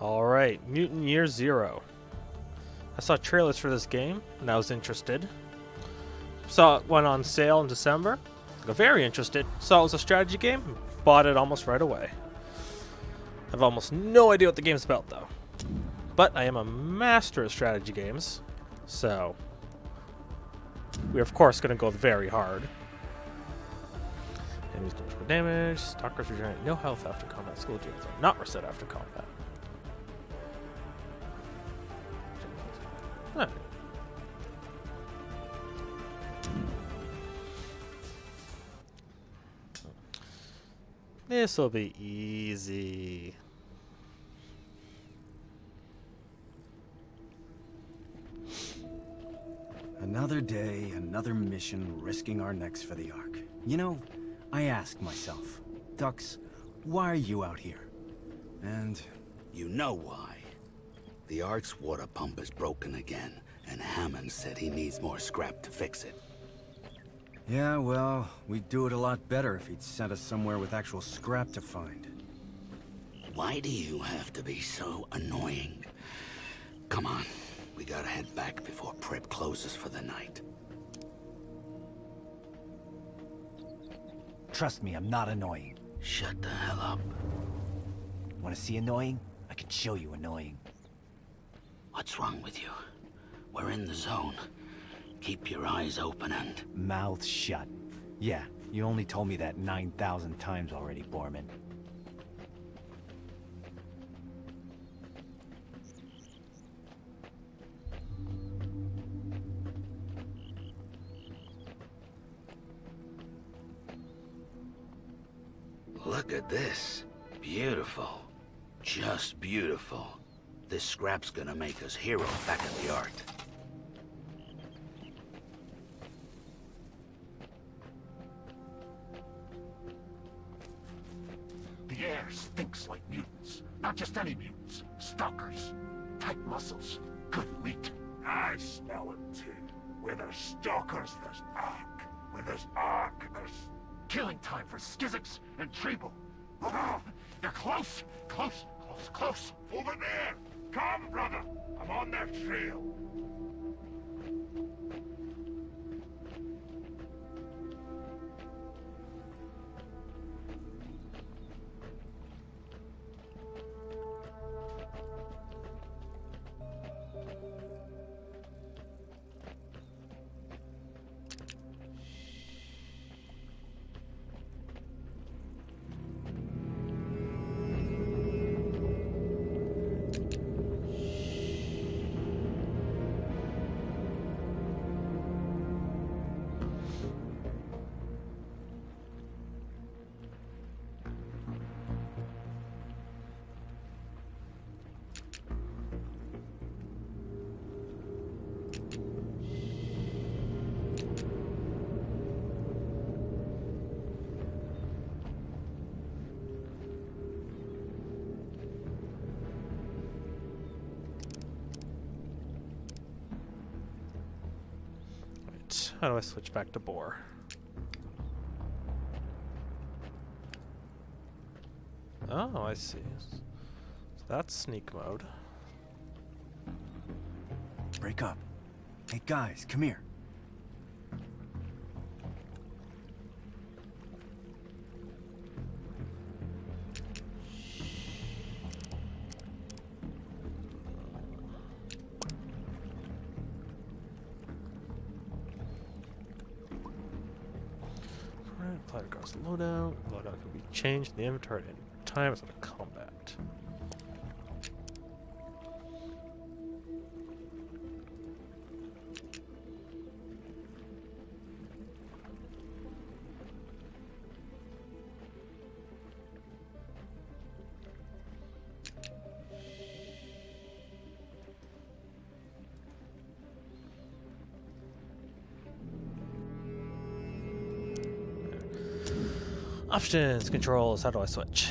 Alright, Mutant Year Zero. I saw trailers for this game, and I was interested. Saw it went on sale in December. Got very interested. Saw it was a strategy game, bought it almost right away. I have almost no idea what the game's about, though. But I am a master of strategy games, so we're of course going to go very hard. Enemies damage. Stalkers regenerate no health after combat. School units are not reset after combat. This will be easy. Another day, another mission, risking our necks for the Ark. You know, I ask myself, Dux, why are you out here? And You know why. The Ark's water pump is broken again, and Hammon said he needs more scrap to fix it. Yeah, well, we'd do it a lot better if he'd sent us somewhere with actual scrap to find. Why do you have to be so annoying? Come on, we gotta head back before Pripp closes for the night. Trust me, I'm not annoying. Shut the hell up. Want to see annoying? I can show you annoying. What's wrong with you? We're in the zone. Keep your eyes open and... Mouth shut. Yeah, you only told me that 9,000 times already, Bormin. Look at this. Beautiful. Just beautiful. This scrap's gonna make us heroes back at the Ark. The air stinks like mutants. Not just any mutants. Stalkers. Tight muscles. Good meat. I smell it too. Where there's stalkers, there's Ark. Where there's Ark, there's killing time for Skizzix and Treble. Oh, they're close, close, close, close. Over there. Come, brother. I'm on their trail. How do I switch back to Boar? Oh, I see. So that's sneak mode. Break up. Hey guys, come here. In the inventory at any time as under combat. Options, controls, how do I switch?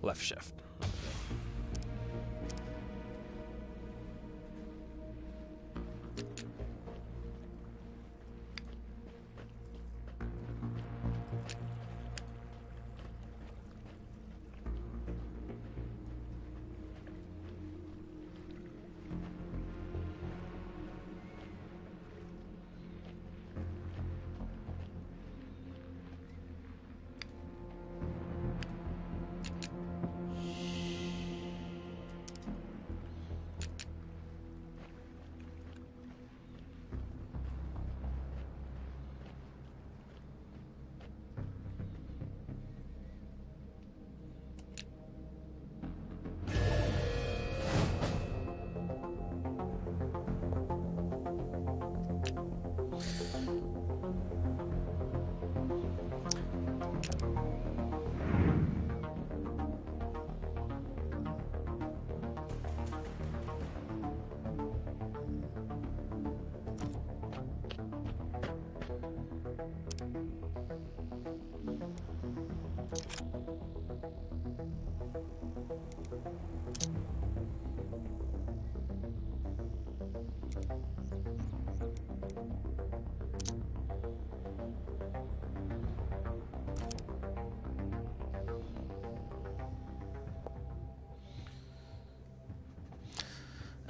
Left shift.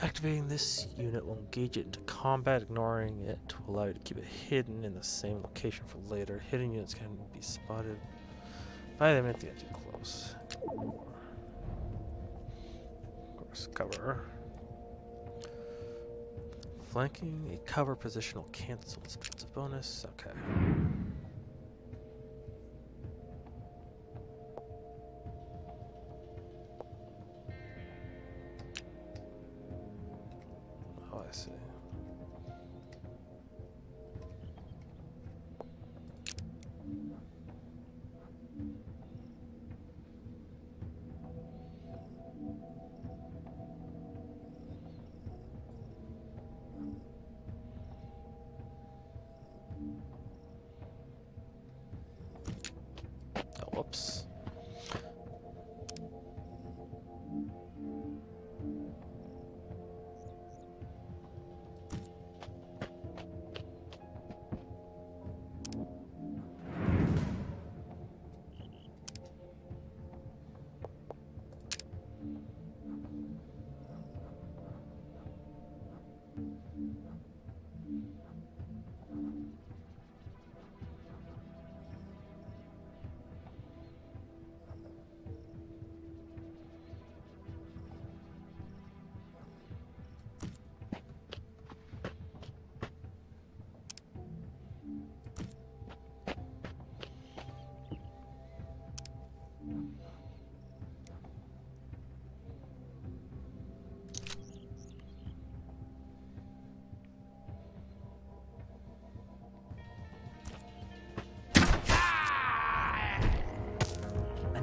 Activating this unit will engage it into combat. Ignoring it will allow you to keep it hidden in the same location for later. Hidden units can be spotted by them if they get too close. Of course, cover. Flanking a cover position will cancel its bonus. Okay.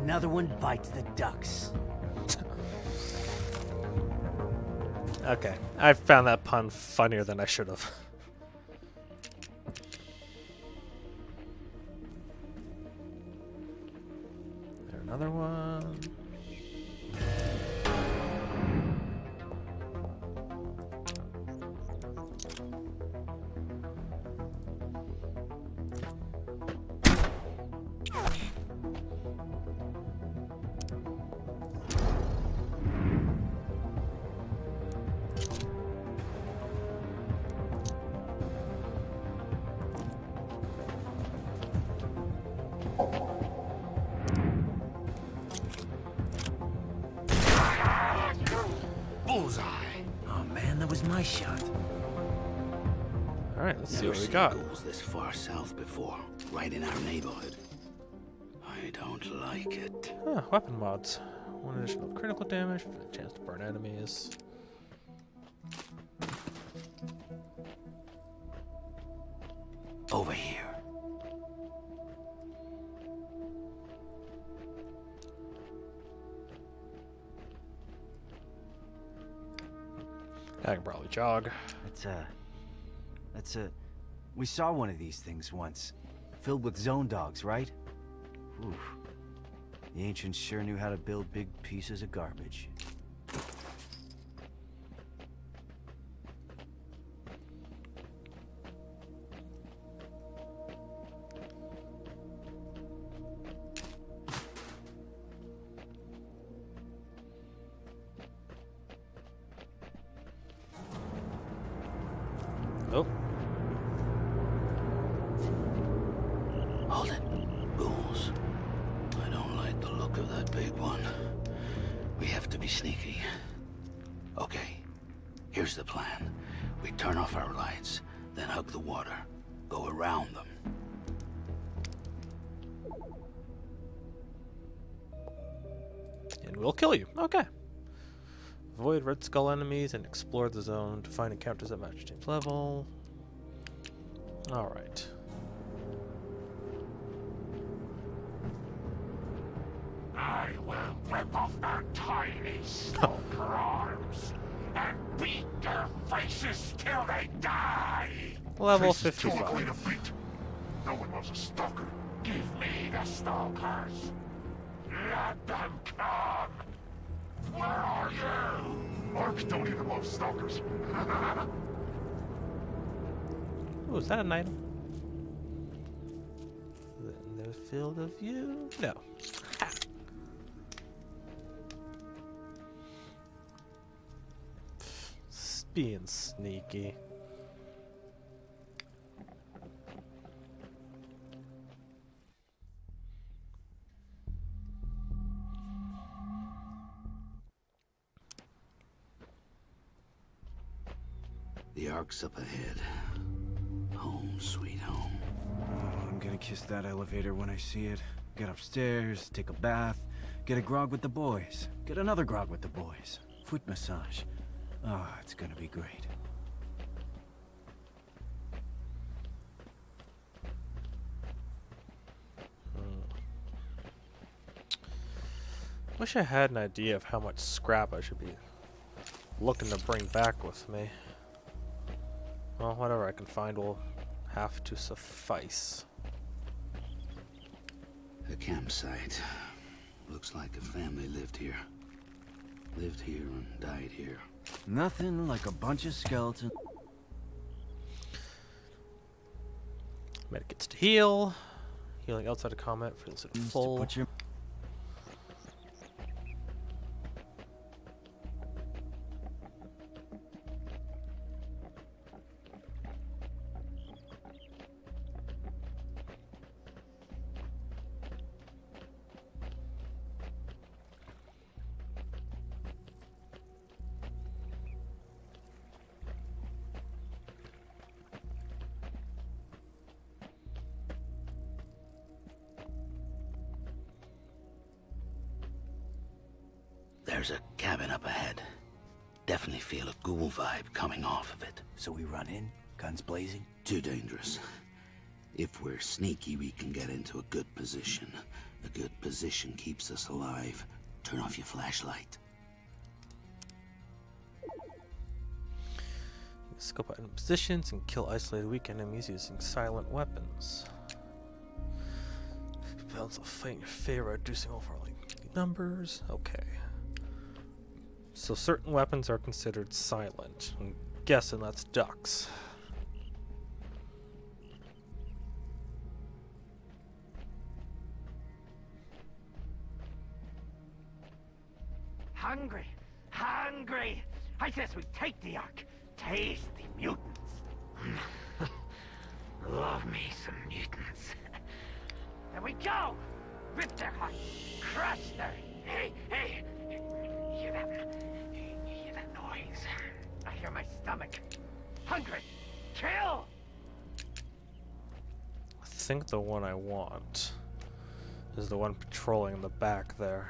Another one bites the ducks. Okay, I found that pun funnier than I should have. There another one. Got. ghouls this far south before, right in our neighborhood. I don't like it. Huh, weapon mods. One additional critical damage, a chance to burn enemies. Over here. I can probably jog. That's a. That's a. We saw one of these things once, filled with zone dogs, right? The ancients sure knew how to build big pieces of garbage. Skull enemies and explore the zone to find encounters that match team's level. Alright. I will rip off their tiny stalker arms and beat their faces till they die. Level Faces too ugly 55. to beat. No one wants a stalker. Give me the stalkers. Let them come! Where are you? Orcs don't even love stalkers. Oh, is that an item? Then there's field of view. No. Ha. Being sneaky. The up ahead. Home, sweet home. Oh, I'm gonna kiss that elevator when I see it. Get upstairs, take a bath, get a grog with the boys, get another grog with the boys, foot massage. Ah, it's gonna be great. Wish I had an idea of how much scrap I should be looking to bring back with me. Well, whatever I can find will have to suffice. A campsite. Looks like a family lived here. Lived here and died here. Nothing like a bunch of skeletons. Medikits to heal. Healing outside of combat feels at to full. If we're sneaky, we can get into a good position. A good position keeps us alive. Turn off your flashlight. Scope out positions and kill isolated weak enemies using silent weapons. Balance of fight in your favor, reducing overall numbers. Okay. So certain weapons are considered silent. I'm guessing that's ducks. Hungry, hungry. I says we take the Ark. Taste the mutants. Love me some mutants. There we go. Rip their heart. Crush their. Hey, hey. You hear that? Hear that noise? I hear my stomach. Hungry. Kill. I think the one I want is the one patrolling in the back there.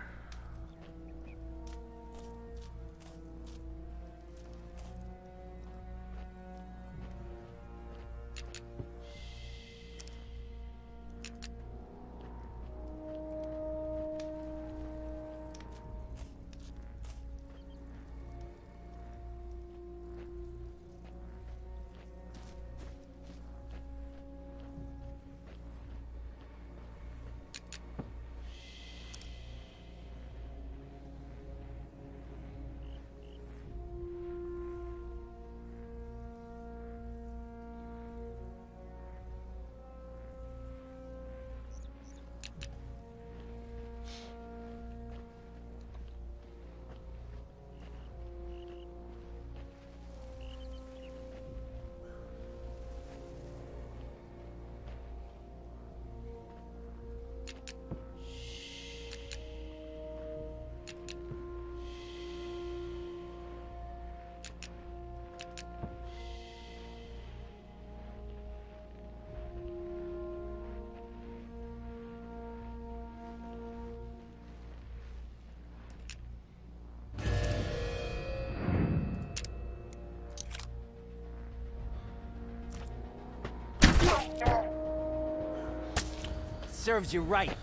Serves you right.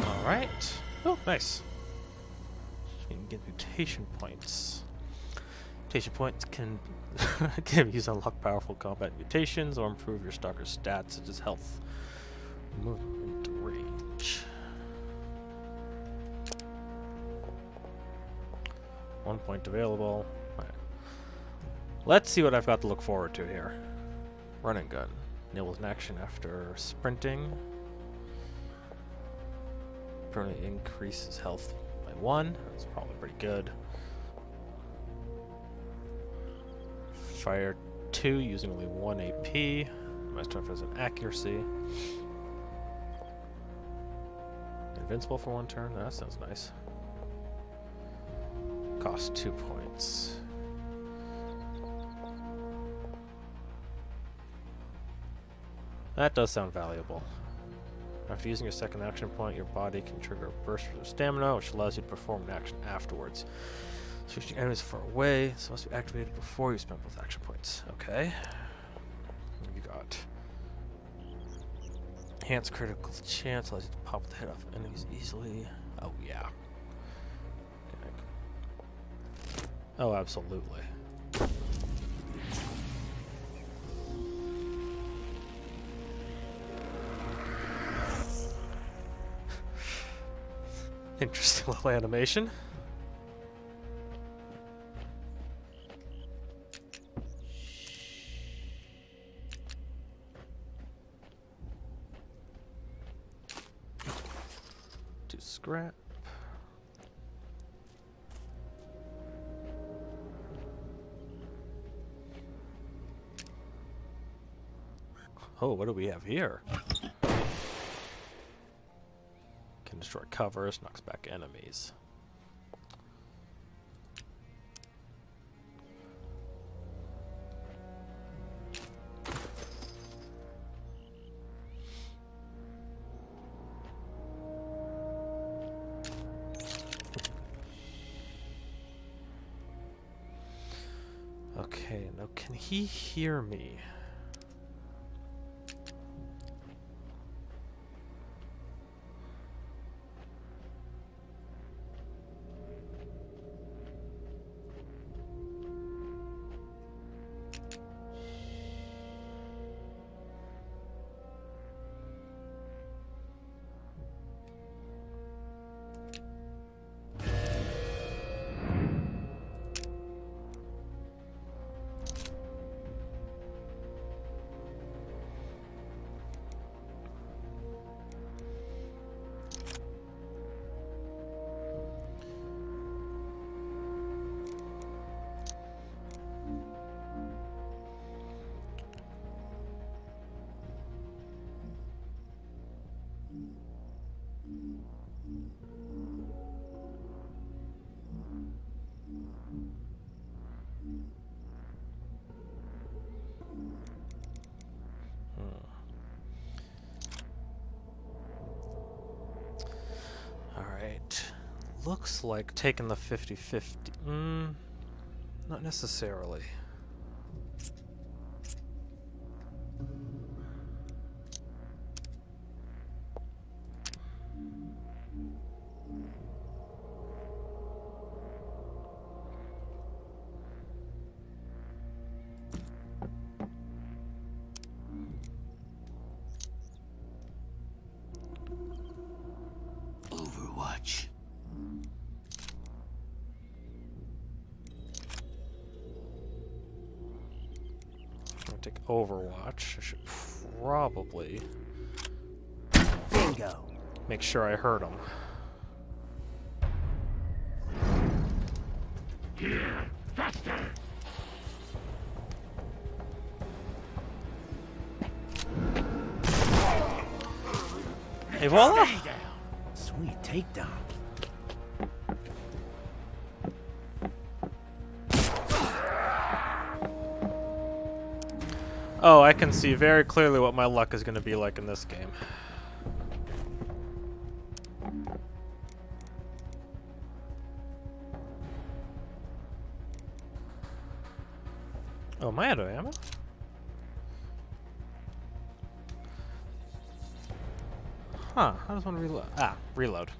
Alright. Oh, nice. You can get mutation points. Mutation points can, can to unlock powerful combat mutations or improve your stalker's stats such as health, Movement range. One point available. Let's see what I've got to look forward to here. Running gun. Enables an action after sprinting. Permanently increases health by one. That's probably pretty good. Fire two using only one AP. My stuff has an accuracy. Invincible for one turn. That sounds nice. Cost two points. That does sound valuable. After using your second action point, your body can trigger a burst of stamina, which allows you to perform an action afterwards. Switching enemies far away, so must be activated before you spend both action points. Okay. What you got? Enhanced critical chance allows you to pop the head off enemies easily. Oh yeah. Oh, absolutely. Interesting little animation. Do scrap. Oh, what do we have here? Destroy covers, knocks back enemies. Okay, now can he hear me? Looks like taking the 50-50. Mm, not necessarily. Sure I heard him. Here, faster! Hey, voila! Sweet takedown. Oh, I can see very clearly what my luck is going to be like in this game. Oh, am I ammo? Huh, how reload? Ah, reload.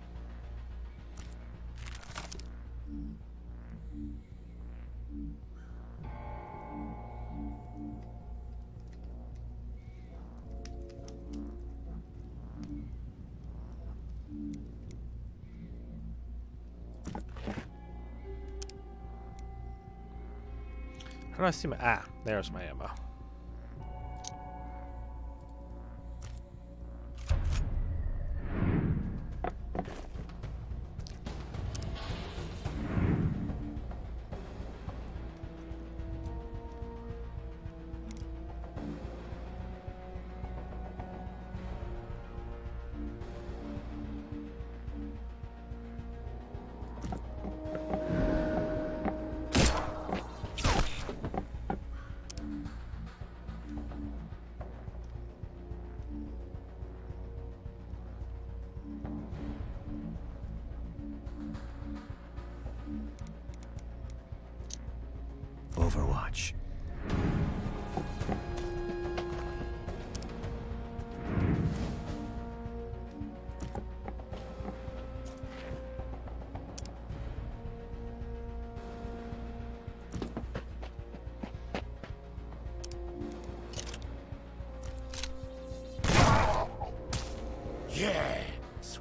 Do I see my... Ah, there's my ammo.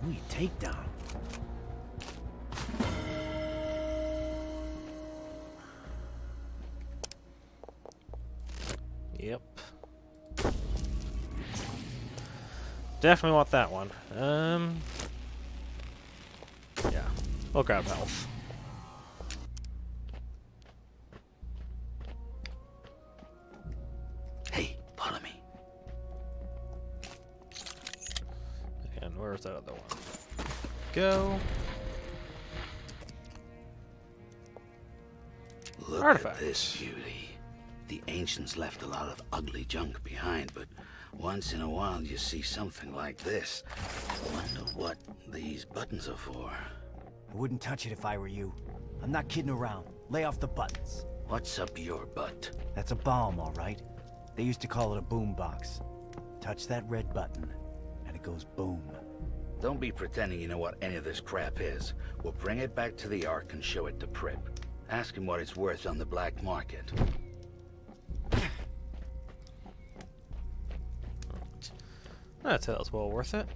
Sweet takedown. Yep. Definitely want that one. Um. Yeah, we'll grab health. Where's that other one? Go. Look Artifact. at this beauty. The ancients left a lot of ugly junk behind, but once in a while you see something like this. Wonder what these buttons are for. I wouldn't touch it if I were you. I'm not kidding around. Lay off the buttons. What's up your butt? That's a bomb, all right. They used to call it a boom box. Touch that red button, and it goes boom. Don't be pretending you know what any of this crap is. We'll bring it back to the Ark and show it to Pripp. Ask him what it's worth on the black market. That's that's well worth it.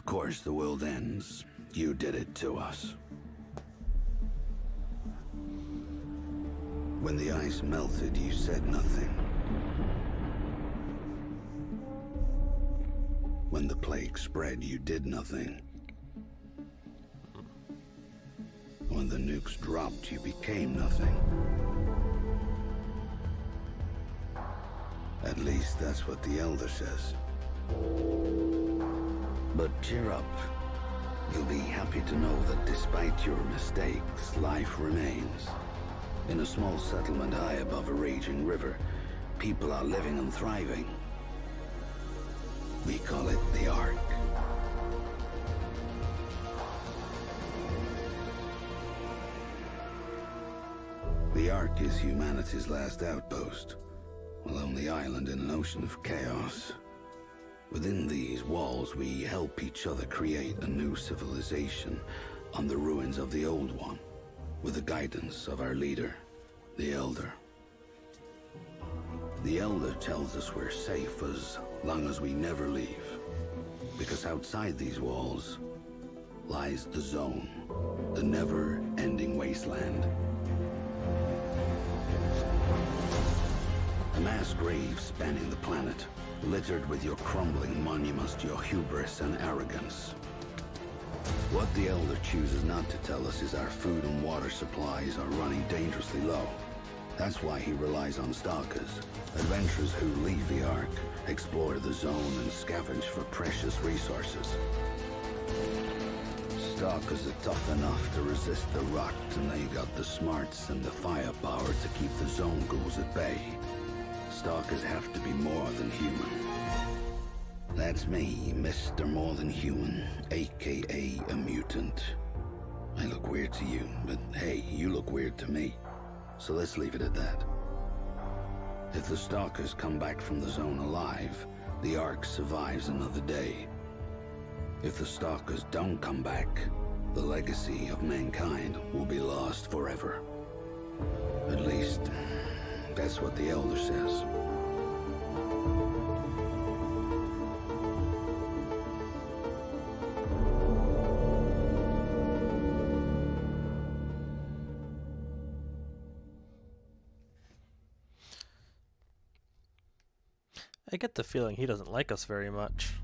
Of course, the world ends. You did it to us. When the ice melted, you said nothing. When the plague spread, you did nothing. When the nukes dropped, you became nothing. At least that's what the Elder says. But cheer up. You'll be happy to know that despite your mistakes, life remains. In a small settlement high above a raging river, people are living and thriving. We call it the Ark. The Ark is humanity's last outpost, a lonely island in an ocean of chaos. Within these walls, we help each other create a new civilization on the ruins of the old one, with the guidance of our leader, the Elder. The Elder tells us we're safe as long as we never leave, because outside these walls lies the Zone, the never-ending wasteland. A mass grave spanning the planet, littered with your crumbling monuments to your hubris and arrogance. What the Elder chooses not to tell us is our food and water supplies are running dangerously low. That's why he relies on stalkers, adventurers who leave the Ark, explore the Zone, and scavenge for precious resources. Stalkers are tough enough to resist the rot, and they got the smarts and the firepower to keep the Zone ghouls at bay. Stalkers have to be more than human. That's me, Mr. More Than Human, aka a mutant. I look weird to you, but hey, you look weird to me. So let's leave it at that. If the Stalkers come back from the zone alive, the Ark survives another day. If the Stalkers don't come back, the legacy of mankind will be lost forever. At least, that's what the Elder says. I get the feeling he doesn't like us very much.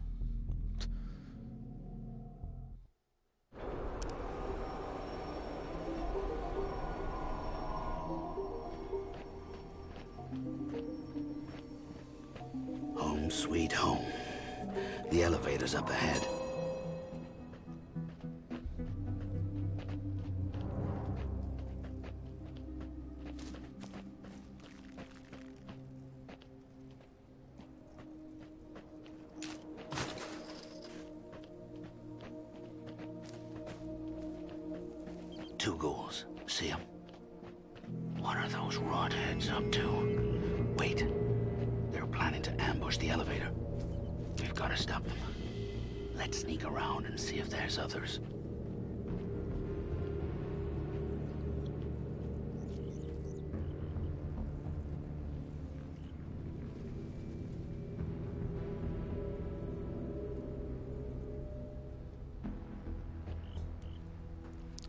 Let's sneak around and see if there's others.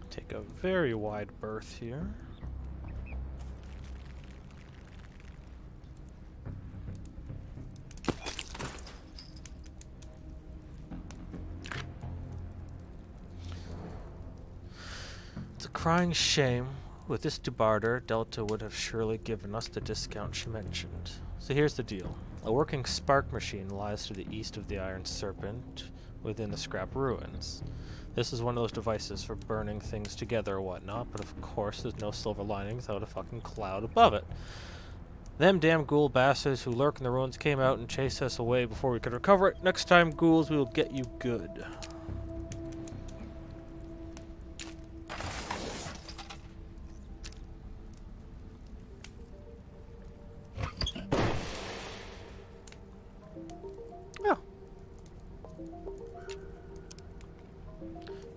Take a very wide berth here. Crying shame. With this to barter, Delta would have surely given us the discount she mentioned. So here's the deal. A working spark machine lies to the east of the Iron Serpent, within the scrap ruins. This is one of those devices for burning things together or whatnot, but of course there's no silver lining without a fucking cloud above it. Them damn ghoul bastards who lurk in the ruins came out and chased us away before we could recover it. Next time, ghouls, we will get you good.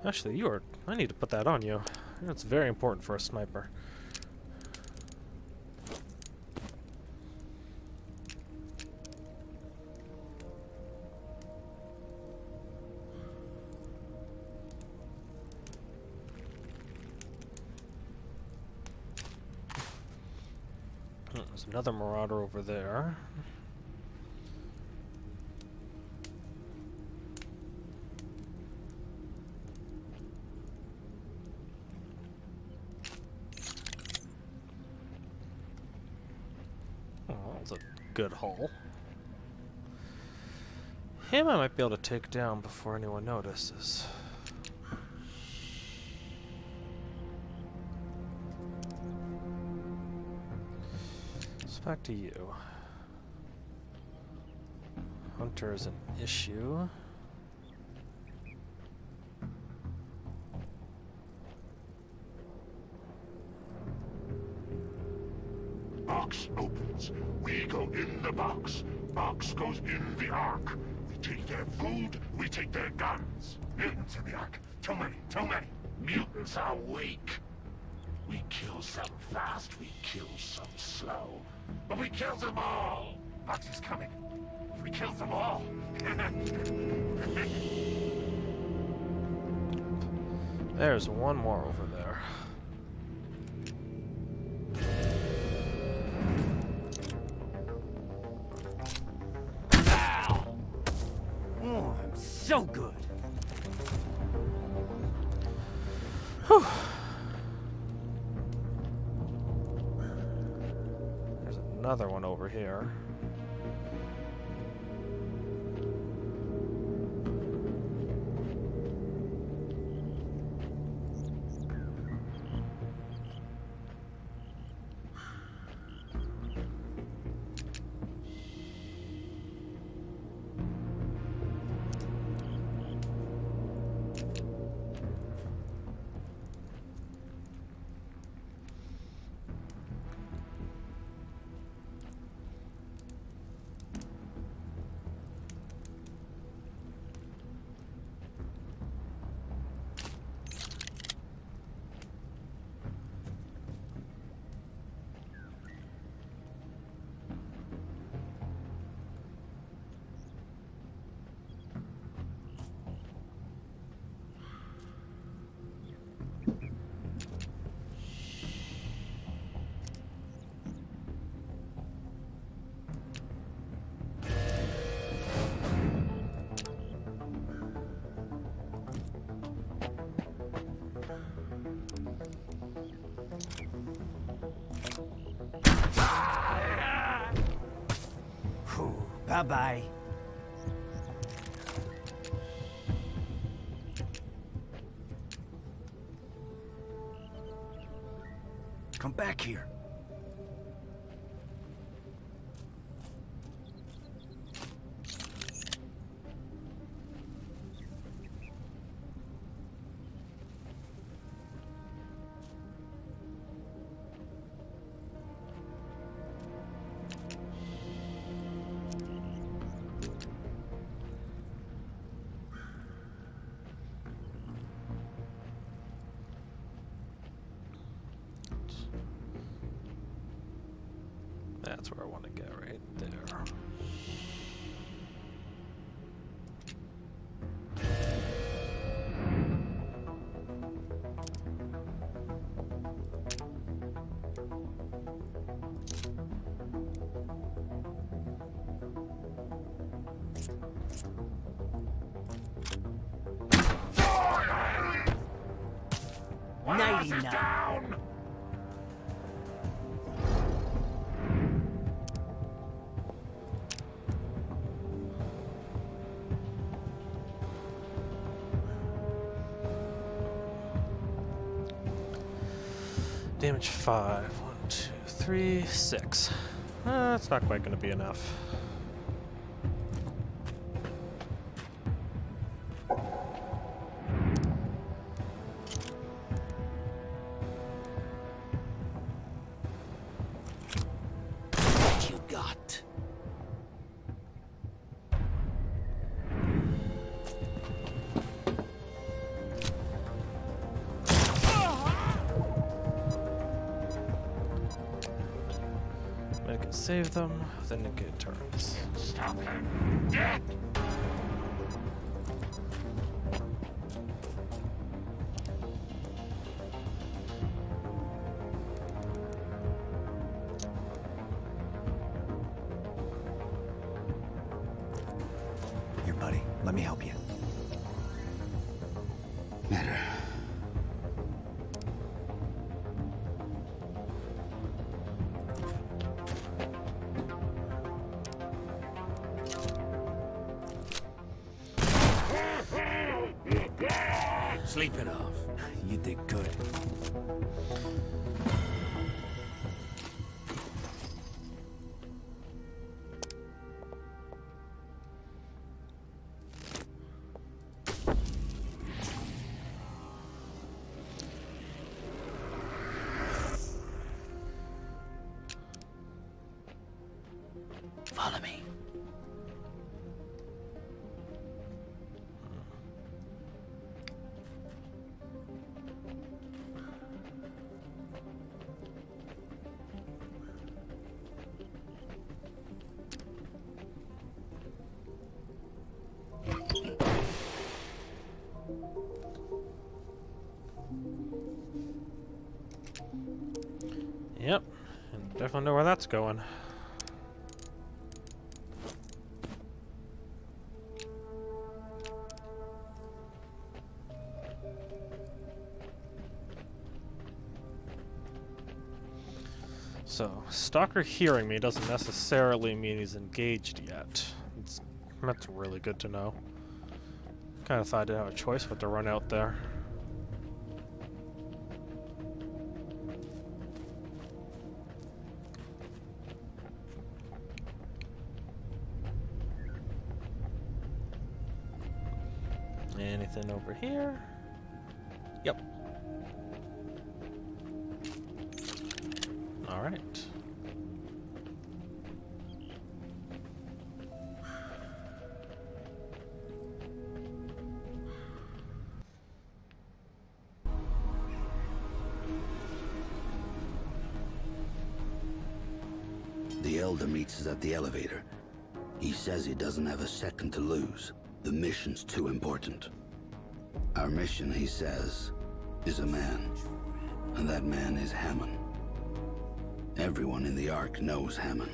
Actually, you are. I need to put that on you. That's very important for a sniper. Oh, There's another marauder over there. Good haul. Him I might be able to take down before anyone notices. So back to you. Hunter is an issue. Opens. We go in the box. Box goes in the Ark. We take their food, we take their guns. Mutants in the Ark. Too many, too many. Mutants are weak. We kill some fast, we kill some slow. But we kill them all. Box is coming. We kill them all. There's one more over there. Here. Bye-bye. That's where I want to get right there. Wales is 99. down! Damage five. One, two, three, six. Uh, that's not quite going to be enough. Save them, then negate turns. Stop him! Dead! And definitely know where that's going. So, Stalker hearing me doesn't necessarily mean he's engaged yet. It's, that's really good to know. Kind of thought I didn't have a choice but to run out there. Anything over here? Yep. All right. The Elder meets us at the elevator. He says he doesn't have a second to lose. The mission's too important. Our mission, he says, is a man. And that man is Hammon. Everyone in the Ark knows Hammon,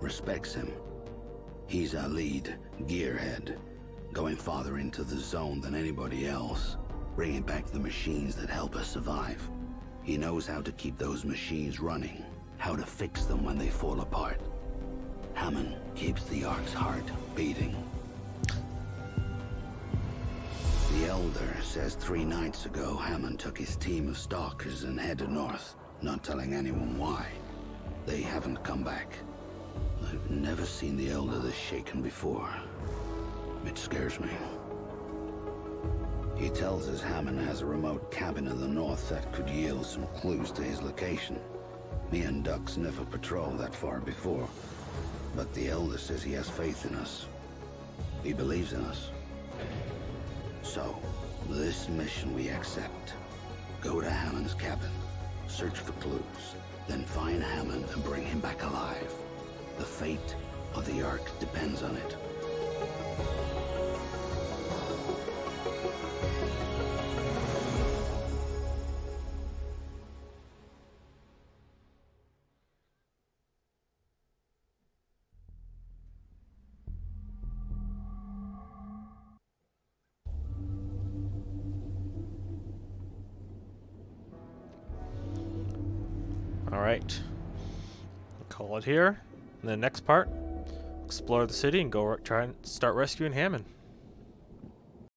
respects him. He's our lead, gearhead, going farther into the zone than anybody else, bringing back the machines that help us survive. He knows how to keep those machines running, how to fix them when they fall apart. Hammon keeps the Ark's heart beating. Elder says three nights ago Hammon took his team of stalkers and headed north, not telling anyone why. They haven't come back. I've never seen the Elder this shaken before. It scares me. He tells us Hammon has a remote cabin in the north that could yield some clues to his location. Me and Dux never patrolled that far before. But the Elder says he has faith in us. He believes in us. So, this mission we accept. Go to Hammon's cabin, search for clues, then find Hammon and bring him back alive. The fate of the Ark depends on it. Here. And the next part, explore the city and go try and start rescuing Hammon.